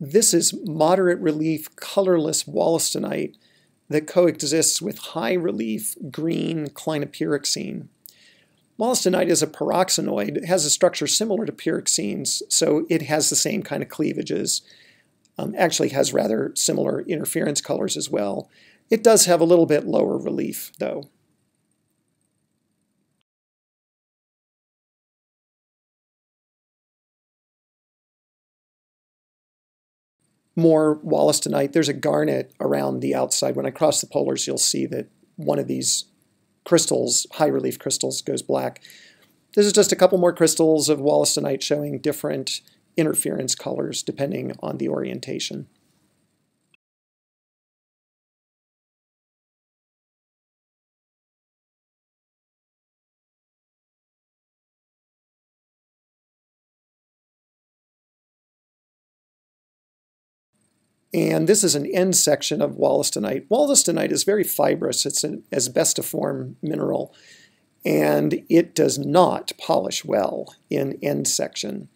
This is moderate relief colorless wollastonite that coexists with high relief green clinopyroxene. Wollastonite is a pyroxenoid. It has a structure similar to pyroxenes, so it has the same kind of cleavages. Um, actually has rather similar interference colors as well. It does have a little bit lower relief, though. More wollastonite. There's a garnet around the outside. When I cross the polars, you'll see that one of these crystals, high relief crystals, goes black. This is just a couple more crystals of wollastonite showing different interference colors depending on the orientation. And this is an end section of wollastonite. Wollastonite is very fibrous. It's an asbestiform mineral, and it does not polish well in end section.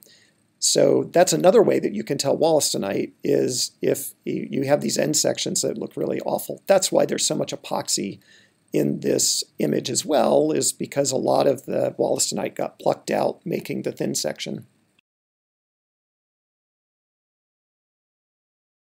So that's another way that you can tell wollastonite is if you have these end sections that look really awful. That's why there's so much epoxy in this image as well, is because a lot of the wollastonite got plucked out, making the thin section.